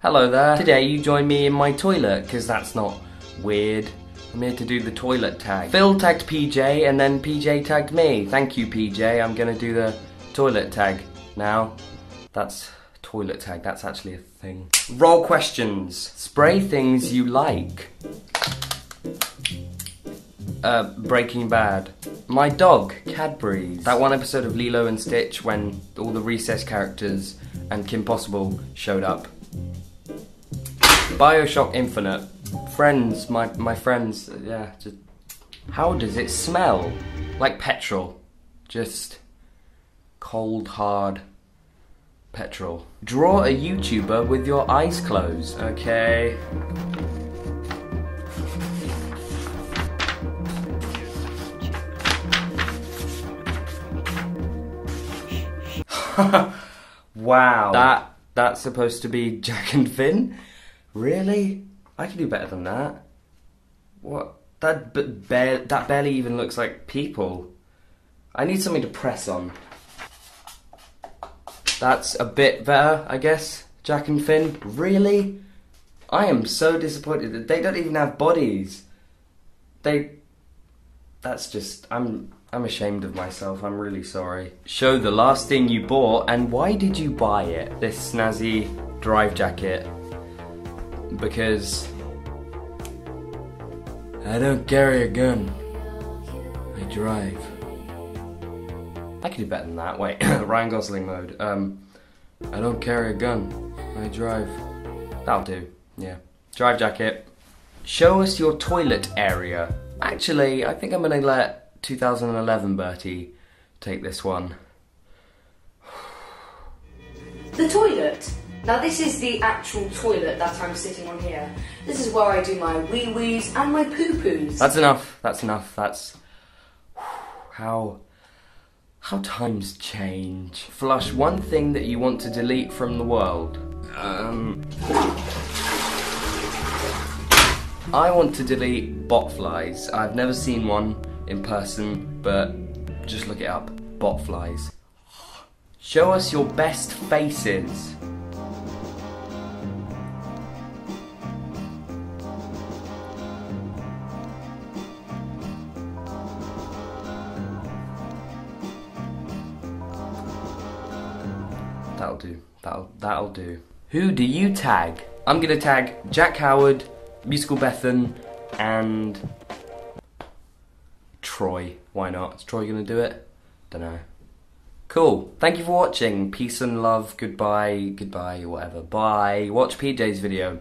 Hello there. Today you join me in my toilet, because that's not weird. I'm here to do the toilet tag. Phil tagged PJ and then PJ tagged me. Thank you PJ, I'm gonna do the toilet tag now. That's toilet tag, that's actually a thing. Roll questions. Spray things you like. Uh, Breaking Bad. My dog, Cadbury's. That one episode of Lilo and Stitch when all the recess characters and Kim Possible showed up. Bioshock Infinite. Friends, my my friends, yeah. Just, how does it smell? Like petrol. Just cold, hard petrol. Draw a YouTuber with your eyes closed. Okay. wow. That that's supposed to be Jack and Finn? Really? I can do better than that. What? That b- ba- that barely even looks like people. I need something to press on. That's a bit better, I guess. Jack and Finn. Really? I am so disappointed that they don't even have bodies. They. That's just. I'm. I'm ashamed of myself. I'm really sorry. Show the last thing you bought and why did you buy it? This snazzy drive jacket. Because. I don't carry a gun. I drive. I could do better than that. Wait, Ryan Gosling mode. Um, I don't carry a gun. I drive. That'll do. Yeah. Drive jacket. Show us your toilet area. Actually, I think I'm gonna let 2011 Bertie take this one. The toilet. Now this is the actual toilet that I'm sitting on here. This is where I do my wee wees and my poo poos. That's enough. That's enough. That's how how times change. Flush one thing that you want to delete from the world. Um, I want to delete botflies. I've never seen one in person, but just look it up. Botflies. Show us your best faces. That'll do. That'll that'll do. Who do you tag? I'm gonna tag Jack Howard, Musical Bethan, and Troye. Why not? Is Troye gonna do it? Dunno. Cool. Thank you for watching. Peace and love. Goodbye. Goodbye. Whatever. Bye. Watch PJ's video.